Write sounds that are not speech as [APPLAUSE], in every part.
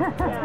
Yeah. [LAUGHS]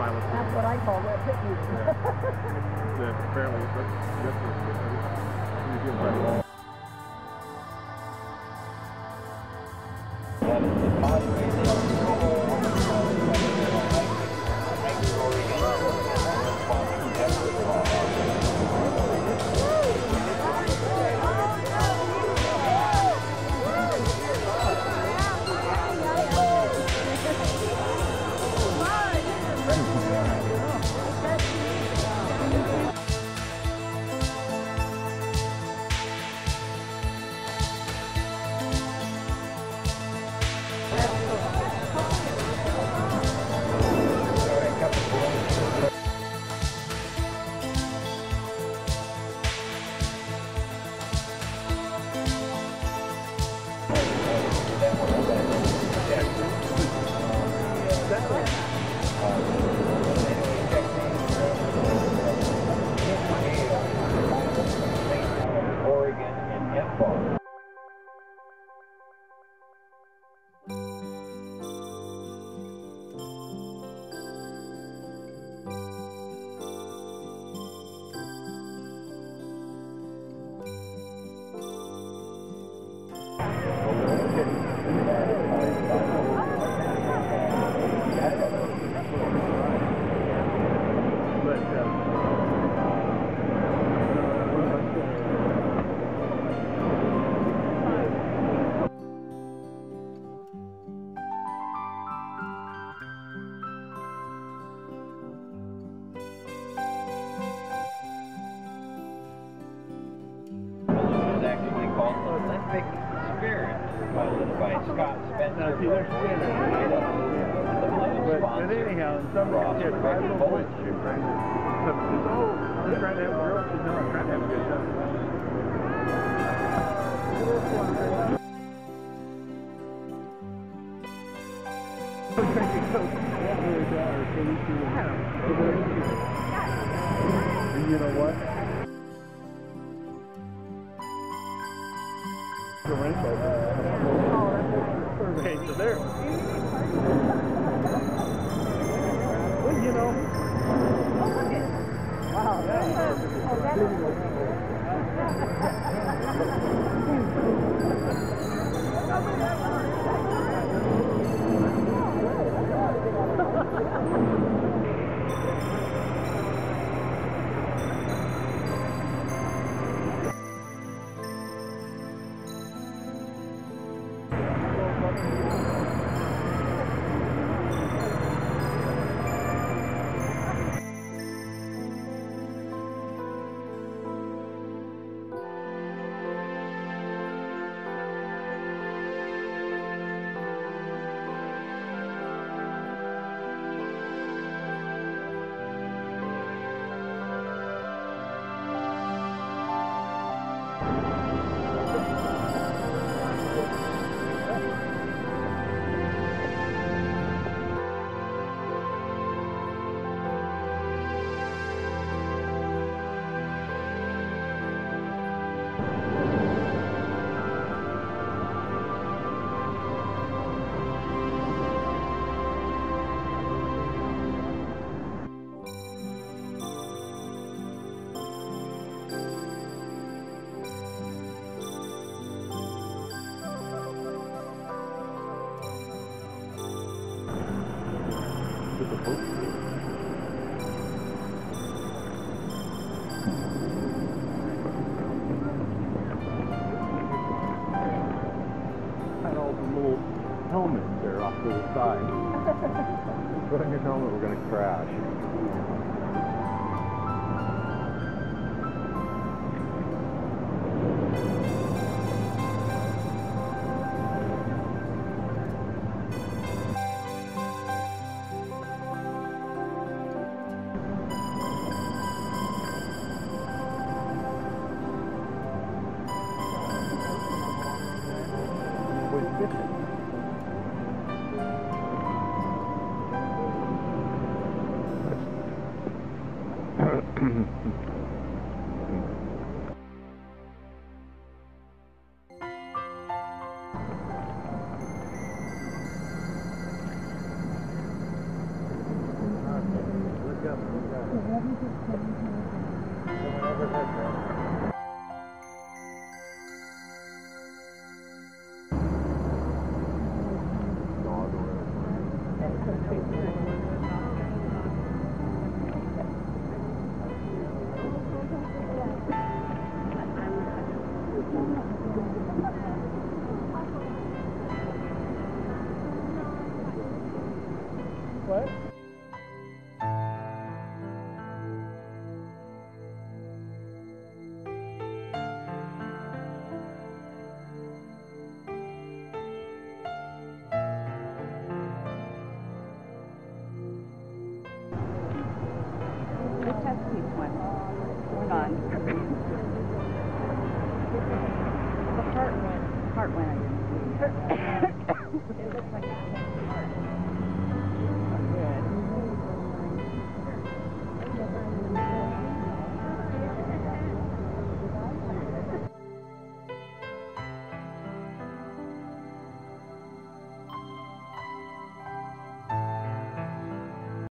Pilot. That's what I call that pit That apparently, but this was, he was called Olympic oh, Spirit, piloted by Scott Spencer. Now, see, they're standing The balloon But, but sponsor, anyhow, some Ross yeah, River practical Bullet bullet shoot, right? Some says, oh, I'm trying to have a girl. She said, no, I'm trying to have a good time. And you know what? The rainbow. Survey, so there. Well, you know. There off to the side. Put on your helmet, we're gonna crash. Look up, look up.